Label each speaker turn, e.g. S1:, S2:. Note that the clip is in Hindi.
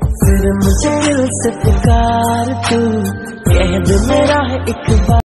S1: फिर मुझे दिल से पुकार तू। कह दे मेरा है एक बार।